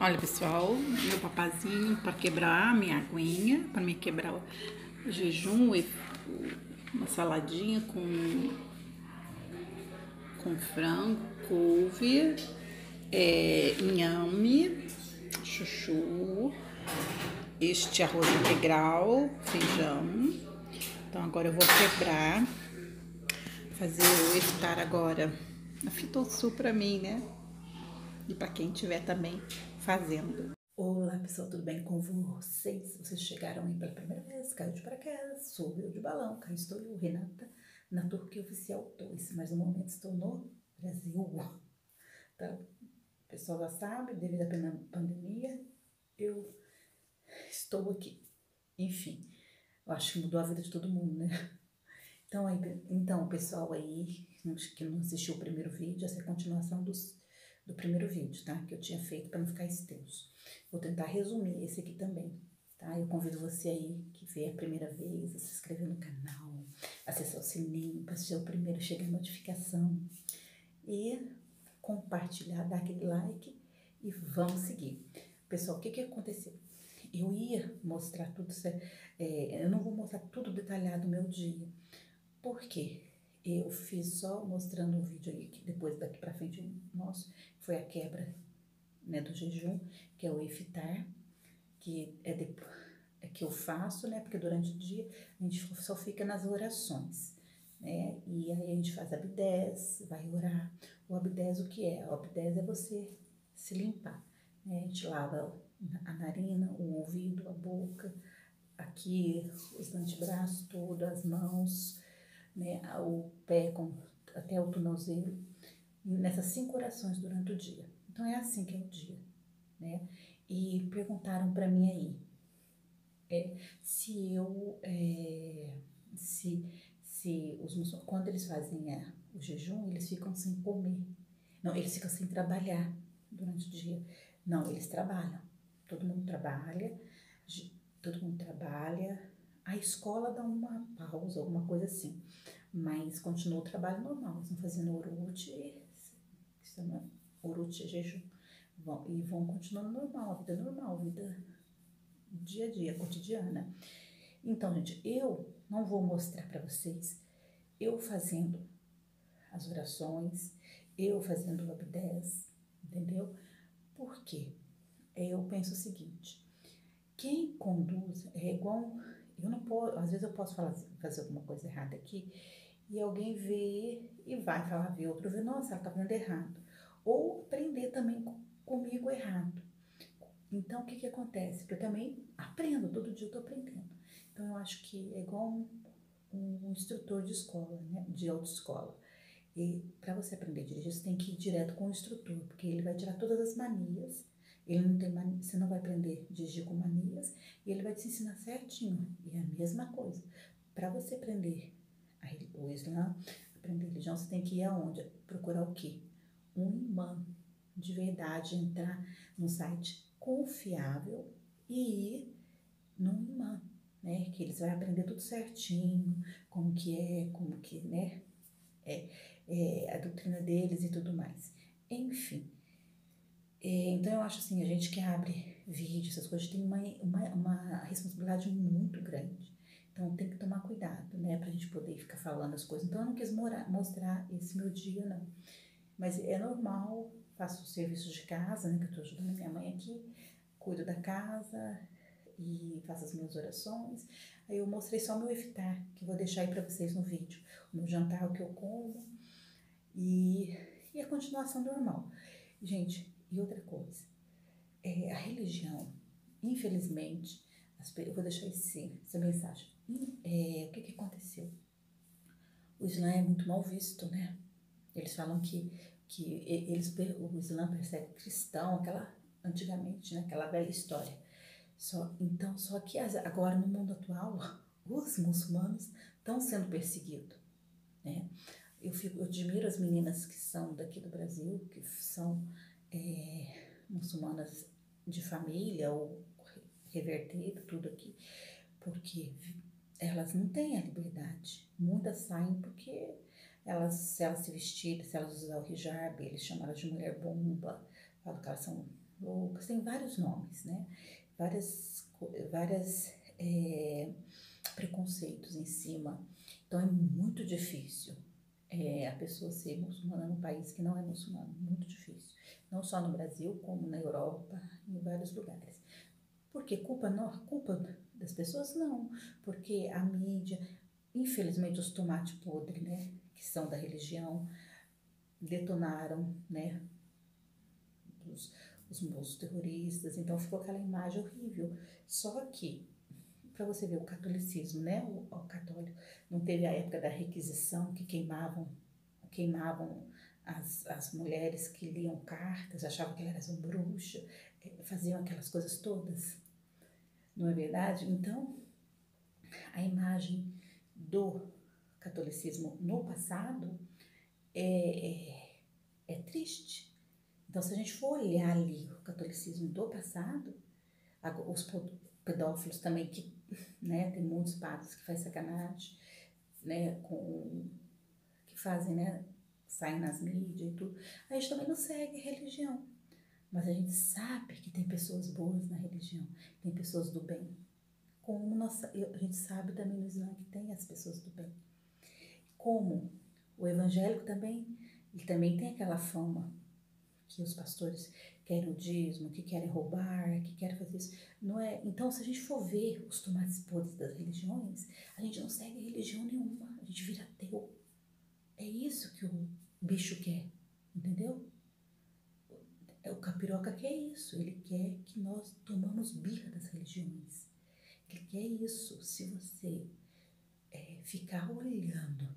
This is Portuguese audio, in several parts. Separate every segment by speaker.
Speaker 1: Olha, pessoal, meu papazinho para quebrar a minha aguinha, para me quebrar o jejum, uma saladinha com, com frango, couve, é, inhame, chuchu, este arroz integral, feijão. Então agora eu vou quebrar, fazer o iftar agora. A fita sul para mim, né? E para quem tiver também fazendo. Olá pessoal, tudo bem com vocês? Vocês chegaram aí pela primeira vez, caiu de paraquedas, sou eu de balão, cá estou eu, Renata, na Turquia Oficial 2, mas no momento estou no Brasil. Então, o pessoal já sabe, devido à pandemia, eu estou aqui. Enfim, eu acho que mudou a vida de todo mundo, né? Então, aí, então pessoal aí que não assistiu o primeiro vídeo, essa é a continuação dos do primeiro vídeo, tá? Que eu tinha feito para não ficar extenso. Vou tentar resumir esse aqui também, tá? Eu convido você aí que vê a primeira vez a se inscrever no canal, acessar o sininho para ser o primeiro a chegar a notificação e compartilhar, dar aquele like e vamos seguir. Pessoal, o que que aconteceu? Eu ia mostrar tudo, é, eu não vou mostrar tudo detalhado do meu dia. Por quê? Eu fiz só mostrando um vídeo aí, que depois daqui pra frente, nosso, foi a quebra né, do jejum, que é o iftar, que é, de, é que eu faço, né, porque durante o dia a gente só fica nas orações, né, e aí a gente faz abdés, vai orar. O abdés o que é? O abdés é você se limpar, né, a gente lava a narina, o ouvido, a boca, aqui os antebraços todos, as mãos, né, o pé com, até o tornozelo, nessas cinco orações durante o dia. Então é assim que é o dia, né? E perguntaram para mim aí é, se eu é, se se os quando eles fazem o jejum eles ficam sem comer, não eles ficam sem trabalhar durante o dia, não eles trabalham, todo mundo trabalha, todo mundo trabalha, a escola dá uma pausa, alguma coisa assim. Mas continua o trabalho normal. Eles estão fazendo urute, que chama urute jejum. E vão continuando normal, a vida normal, a vida dia a dia, cotidiana. Então, gente, eu não vou mostrar para vocês eu fazendo as orações, eu fazendo o abdés, entendeu? Por quê? Eu penso o seguinte, quem conduz é igual eu não posso, às vezes eu posso falar, fazer alguma coisa errada aqui e alguém vê e vai falar, ver outro, vê, nossa, ela tá fazendo errado. Ou aprender também comigo errado. Então, o que que acontece? Porque eu também aprendo, todo dia eu tô aprendendo. Então, eu acho que é igual um, um instrutor de escola, né, de autoescola. E para você aprender a dirigir, você tem que ir direto com o instrutor, porque ele vai tirar todas as manias ele não tem mania, você não vai aprender a dirigir com manias e ele vai te ensinar certinho. E é a mesma coisa. Para você aprender o Islã, aprender religião, você tem que ir aonde? Procurar o quê? Um imã de verdade, entrar num site confiável e ir num imã, né? Que eles vão aprender tudo certinho, como que é, como que, né? É, é a doutrina deles e tudo mais. Enfim, então eu acho assim, a gente que abre vídeo, essas coisas, tem uma, uma, uma responsabilidade muito grande. Então tem que tomar cuidado, né, pra gente poder ficar falando as coisas. Então eu não quis morar, mostrar esse meu dia, não. Mas é normal, faço serviços de casa, né, que eu tô ajudando minha mãe aqui, cuido da casa e faço as minhas orações. Aí eu mostrei só meu iftar, que vou deixar aí pra vocês no vídeo. O meu jantar, o que eu como e, e a continuação normal. Gente, e outra coisa, é, a religião, infelizmente, eu vou deixar esse, essa mensagem. É, o que, que aconteceu? O Islã é muito mal visto, né? Eles falam que, que eles, o Islã persegue cristão, aquela, antigamente, né? aquela velha história. Só, então, só que agora no mundo atual, os muçulmanos estão sendo perseguidos, né? Eu, fico, eu admiro as meninas que são daqui do Brasil, que são é, muçulmanas de família ou reverter tudo aqui, porque elas não têm a liberdade. Muitas saem porque elas, se elas se vestirem, se elas usarem o hijab, eles chamam elas de mulher bomba, falam que elas são
Speaker 2: loucas, tem vários nomes, né? Várias, várias é, preconceitos em cima. Então é muito difícil é, a pessoa ser muçulmana num país que não é muçulmano, muito difícil. Não só no Brasil, como na Europa, em vários lugares. Porque culpa não, culpa das pessoas não, porque a mídia, infelizmente os tomates podres, né, que são da religião, detonaram, né, os, os moços terroristas, então ficou aquela imagem horrível. Só que para você ver o catolicismo, né? O, o, católico não teve a época da requisição que queimavam, queimavam as, as mulheres que liam cartas, achavam que elas eram bruxas, eh, faziam aquelas coisas todas. Não é verdade? Então, a imagem do catolicismo no passado é, é, é triste. Então, se a gente for olhar ali o catolicismo do passado, os pedófilos também que, né, tem muitos padres que fazem sacanagem, né, com, que fazem, né, saem nas mídias e tudo. A gente também não segue religião, mas a gente sabe que tem pessoas boas na religião, tem pessoas do bem. Como nossa, a gente sabe também no Islã que tem as pessoas do bem. Como o evangélico também, ele também tem aquela fama que os pastores querem o dízimo, que querem roubar, que querem fazer isso. Não é? Então, se a gente for ver os tomates podres das religiões, a gente não segue religião nenhuma, a gente vira ateu. É isso que o bicho quer, entendeu? O capiroca quer isso, ele quer que nós tomamos birra das religiões. Ele quer isso. Se você é, ficar olhando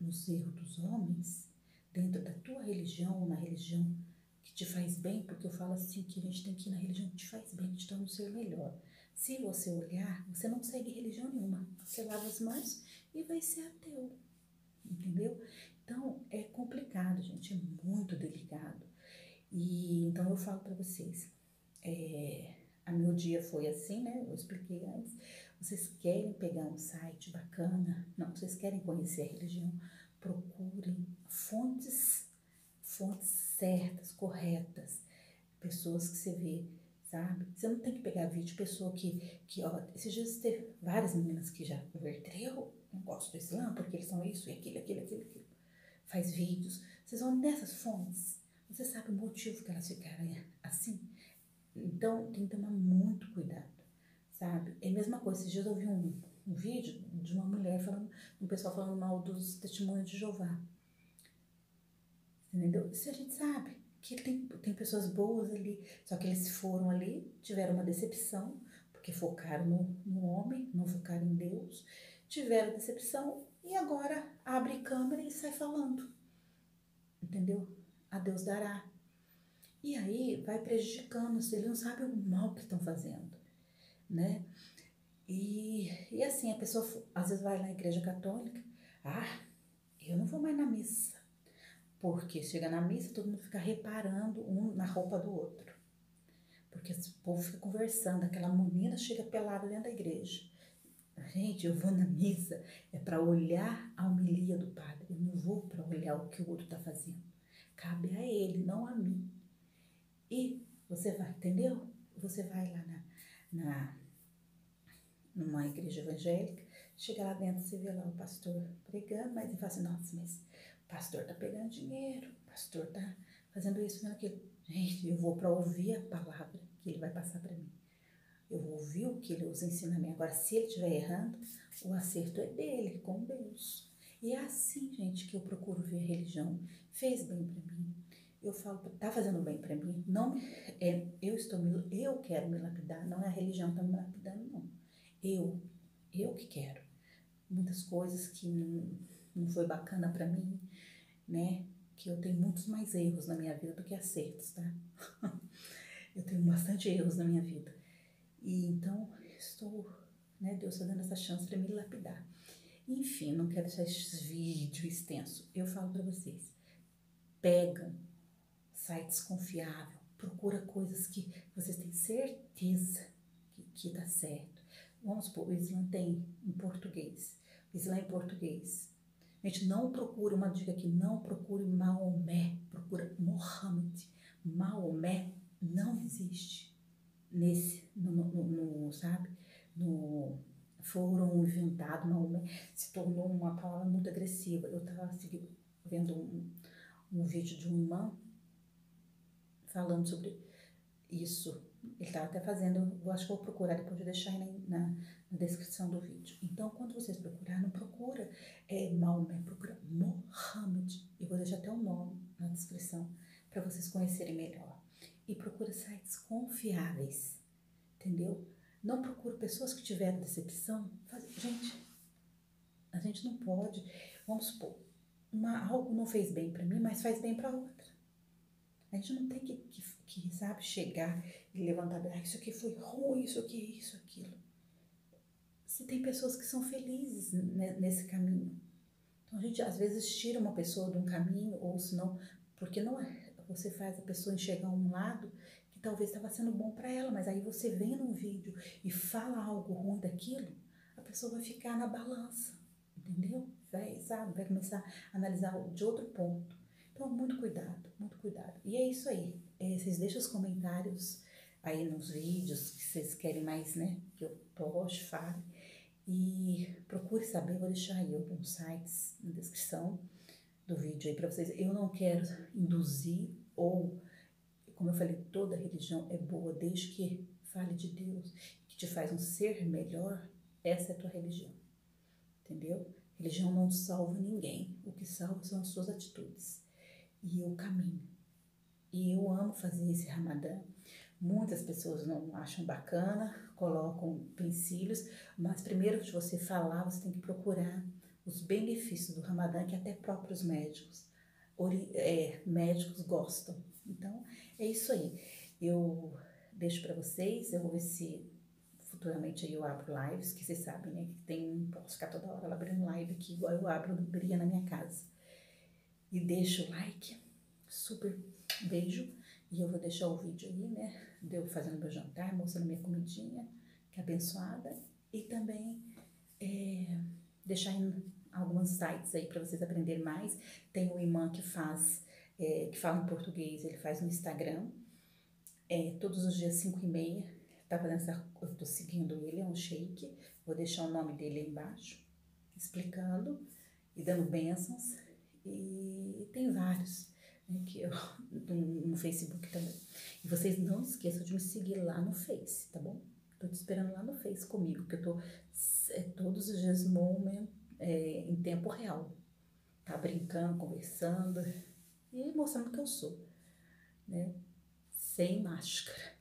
Speaker 2: nos erros dos homens, dentro da tua religião ou na religião que te faz bem, porque eu falo assim que a gente tem que ir na religião que te faz bem, que te torna um ser melhor. Se você olhar, você não segue religião nenhuma. Você lava as mãos e vai ser ateu. Entendeu? Então é complicado, gente, é muito delicado. E então eu falo para vocês, é, a meu dia foi assim, né? Eu expliquei antes. Vocês querem pegar um site bacana? Não, vocês querem conhecer a religião? Procurem fontes, fontes certas, corretas, pessoas que você vê, sabe? Você não tem que pegar vídeo de pessoa que, que ó, esses dias teve várias meninas que já converteram, não gosto do Islã porque eles são isso e aquilo, aquilo, aquilo, aquilo. Faz vídeos, vocês vão nessas fontes, você sabe o motivo que elas ficaram assim? Então tem que tomar muito cuidado, sabe? É a mesma coisa, esses dias eu vi um, um vídeo de uma mulher falando, um pessoal falando mal dos testemunhos de Jeová. Entendeu? Se a gente sabe que tem, tem pessoas boas ali, só que eles foram ali, tiveram uma decepção, porque focaram no, no homem, não focaram em Deus, tiveram decepção e agora abre câmera e sai falando. Entendeu? A Deus dará. E aí vai prejudicando, ele não sabe o mal que estão fazendo, né? E, e assim, a pessoa às vezes vai na igreja católica, ah, eu não vou mais na missa. Porque chega na missa, todo mundo fica reparando um na roupa do outro. Porque o povo fica conversando, aquela menina chega pelada dentro da igreja. Gente, eu vou na missa é para olhar a homilia do padre, eu não vou para olhar o que o outro está fazendo. Cabe a ele, não a mim. E você vai, entendeu? Você vai lá na, na numa igreja evangélica, chega lá dentro, você vê lá o pastor pregando, mas ele fala assim, nossa, mas pastor tá pegando dinheiro, pastor tá fazendo isso, fazendo aquilo. Gente, eu vou para ouvir a palavra que ele vai passar para mim. Eu vou ouvir o que ele os ensinamentos. Agora, se ele estiver errando, o acerto é dele, com Deus. E é assim, gente, que eu procuro ver a religião. Fez bem para mim. Eu falo, tá fazendo bem para mim. Não é, eu estou eu quero me lapidar, não é a religião que tá me lapidando, não. Eu, eu que quero. Muitas coisas que não, não foi bacana para mim, né? Que eu tenho muitos mais erros na minha vida do que acertos, tá? eu tenho bastante erros na minha vida. E então estou, né? Deus está dando essa chance para me lapidar. Enfim, não quero deixar esse vídeo extenso. Eu falo para vocês, pegam sites confiáveis, procura coisas que vocês têm certeza que, que dá certo. Vamos supor, o Islã tem em português. O Islã em português Gente, não procure, uma dica aqui, não procure Maomé, procura Mohammed. Maomé não existe nesse, no, no, no sabe, no foram inventado, se tornou uma palavra muito agressiva. Eu estava vendo um, um vídeo de um irmão falando sobre isso. Ele estava até fazendo, eu acho que vou procurar, depois de deixar aí na, na, na, descrição do vídeo. Então, quando vocês procurarem, não procura é, Maomé, procura Mohammed. Eu vou deixar até o nome na descrição para vocês conhecerem melhor. E procura sites confiáveis, entendeu? Não procura pessoas que tiveram decepção. Gente, a gente não pode, vamos supor, uma, algo não fez bem para mim, mas faz bem para outra. A gente não tem que, que, que, sabe, chegar e levantar, ah, isso aqui foi ruim, isso aqui, isso, aquilo. Se tem pessoas que são felizes nesse caminho. Então a gente às vezes tira uma pessoa de um caminho, ou senão, porque não é, você faz a pessoa enxergar um lado que talvez estava sendo bom para ela, mas aí você vem num vídeo e fala algo ruim daquilo, a pessoa vai ficar na balança, entendeu? Vai, sabe, vai começar a analisar de outro ponto. Então, muito cuidado, muito cuidado. E é isso aí. É, vocês deixam os comentários aí nos vídeos que vocês querem mais, né? Que eu poste, fale. E procure saber, vou deixar aí alguns sites na descrição do vídeo aí para vocês. Eu não quero induzir ou, como eu falei, toda religião é boa desde que fale de Deus, que te faz um ser melhor. Essa é a tua religião, entendeu? Religião não salva ninguém. O que salva são as suas atitudes e o caminho. E eu amo fazer esse Ramadã. Muitas pessoas não acham bacana, colocam pensilhos, mas primeiro de você falar, você tem que procurar os benefícios do Ramadã, que até próprios médicos, é, médicos gostam. Então, é isso aí. Eu deixo para vocês, eu vou ver se futuramente eu abro lives, que vocês sabem, né? Que tem, posso ficar toda hora abrindo live aqui, igual eu abro brilha na minha casa e deixa o like. Super beijo. E eu vou deixar o vídeo aí, né? De eu fazendo meu jantar, mostrando minha comidinha, que é abençoada. E também é, deixar em alguns sites aí para vocês aprenderem mais. Tem o imã que faz, é, que fala em português, ele faz no Instagram. É, todos os dias 5 e meia. Tá fazendo essa, eu tô seguindo ele, é um shake. Vou deixar o nome dele aí embaixo, explicando e dando bênçãos. E tem vários, né, que eu, no Facebook também. E vocês não esqueçam de me seguir lá no Face, tá bom? Tô te esperando lá no Face comigo, que eu tô é, todos os dias moment, é, em tempo real. Tá brincando, conversando e mostrando que eu sou, né? Sem máscara.